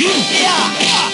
Yeah.